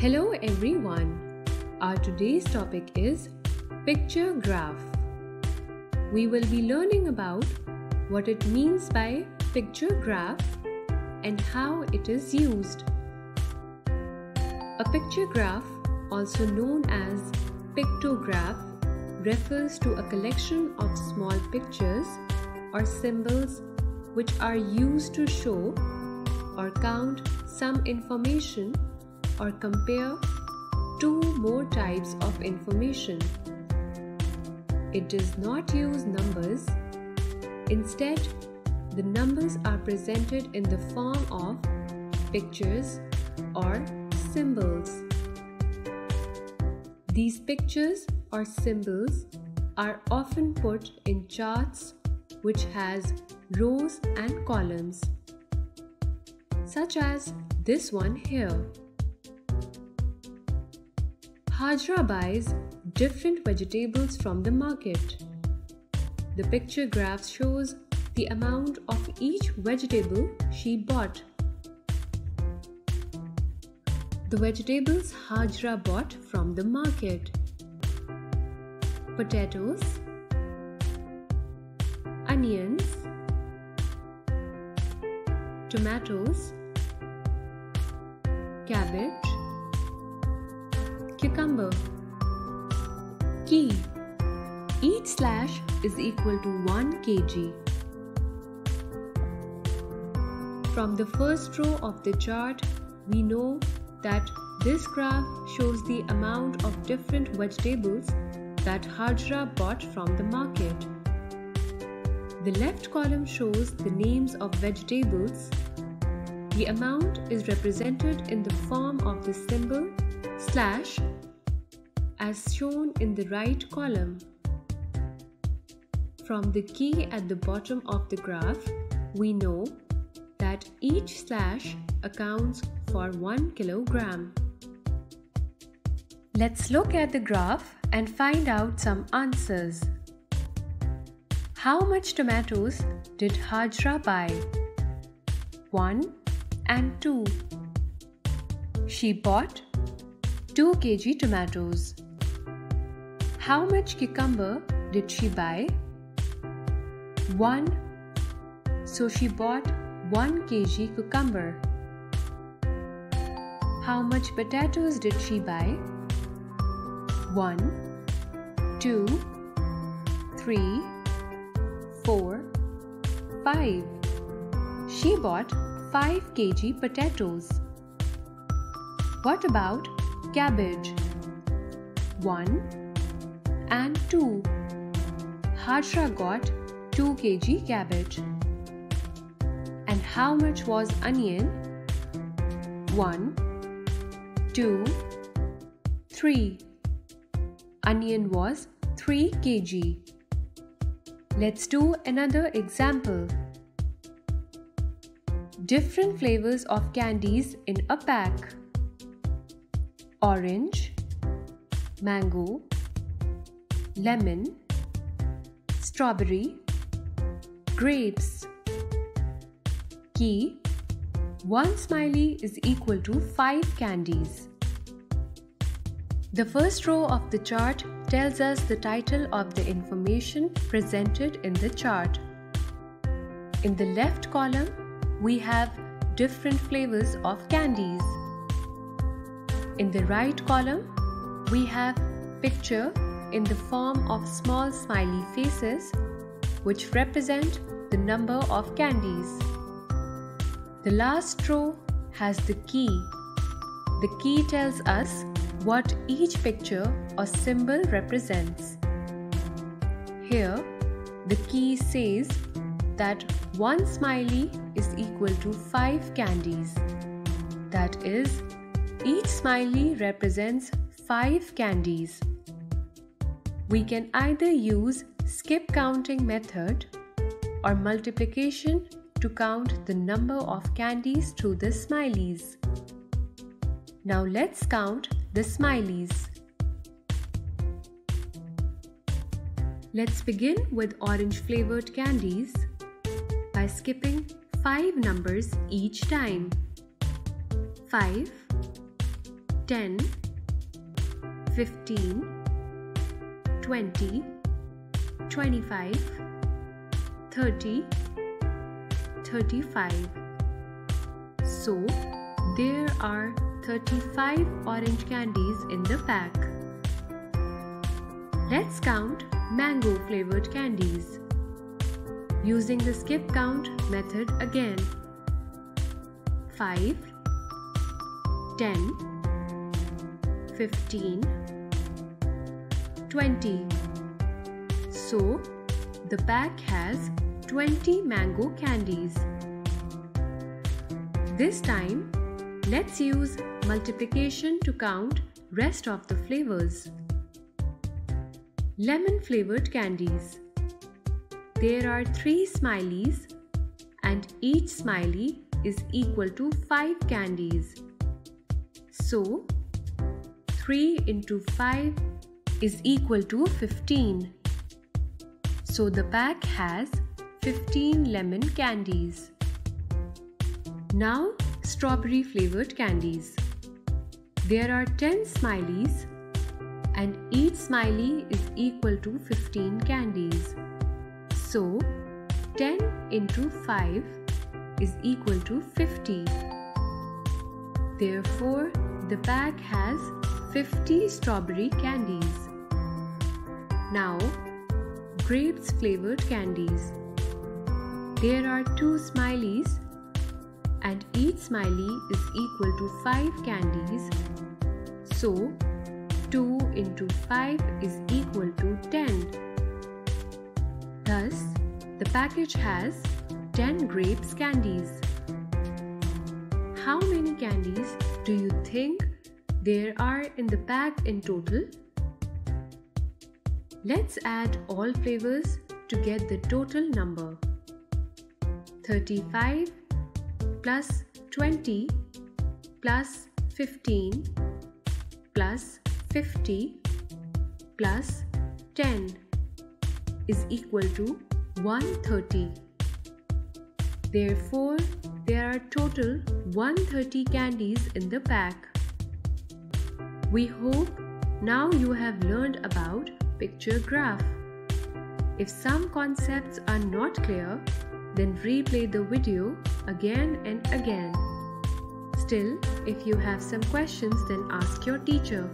Hello everyone. Our today's topic is picture graph. We will be learning about what it means by picture graph and how it is used. A picture graph, also known as pictograph, refers to a collection of small pictures or symbols which are used to show or count some information or compare two more types of information. It does not use numbers. Instead, the numbers are presented in the form of pictures or symbols. These pictures or symbols are often put in charts which has rows and columns such as this one here. Hajra buys different vegetables from the market. The picture graph shows the amount of each vegetable she bought. The vegetables Hajra bought from the market potatoes, onions, tomatoes, cabbage, cucumber. Key Each slash is equal to 1 kg. From the first row of the chart, we know that this graph shows the amount of different vegetables that Hajra bought from the market. The left column shows the names of vegetables. The amount is represented in the form of the symbol slash as shown in the right column. From the key at the bottom of the graph, we know that each slash accounts for 1 kilogram. Let's look at the graph and find out some answers. How much tomatoes did Hajra buy? 1 and 2. She bought 2 kg tomatoes. How much cucumber did she buy? 1. So she bought 1 kg cucumber. How much potatoes did she buy? 1, 2, 3, 4, 5. She bought 5 kg potatoes. What about cabbage? 1 and 2. Hajra got 2 kg cabbage. And how much was onion? 1, 2, 3. Onion was 3 kg. Let's do another example. Different flavors of candies in a pack. Orange, mango, lemon, strawberry, grapes. Key One smiley is equal to 5 candies. The first row of the chart tells us the title of the information presented in the chart. In the left column, we have different flavors of candies. In the right column, we have picture in the form of small smiley faces which represent the number of candies. The last row has the key. The key tells us what each picture or symbol represents. Here, the key says that one smiley is equal to 5 candies. That is, each smiley represents 5 candies. We can either use skip counting method or multiplication to count the number of candies through the smileys. Now let's count the smileys. Let's begin with orange flavored candies by skipping 5 numbers each time. 5 10, 15, 20, 25, 30, 35. So, there are 35 orange candies in the pack. Let's count mango flavored candies. Using the skip count method again. 5 10 15 20 So the pack has 20 mango candies. This time let's use multiplication to count rest of the flavors. Lemon flavored candies. There are 3 smileys and each smiley is equal to 5 candies. So, 3 into 5 is equal to 15. So the pack has 15 lemon candies. Now, strawberry flavored candies. There are 10 smileys and each smiley is equal to 15 candies. So, 10 into 5 is equal to 50. Therefore, the pack has 50 strawberry candies. Now, grapes flavored candies. There are two smileys and each smiley is equal to 5 candies. So, 2 into 5 is equal to 10. Thus, the package has 10 grapes candies. How many candies do you think there are in the pack in total? Let's add all flavors to get the total number. 35 plus 20 plus 15 plus 50 plus 10 is equal to 130. Therefore, there are total 130 candies in the pack. We hope now you have learned about picture graph. If some concepts are not clear, then replay the video again and again. Still, if you have some questions then ask your teacher.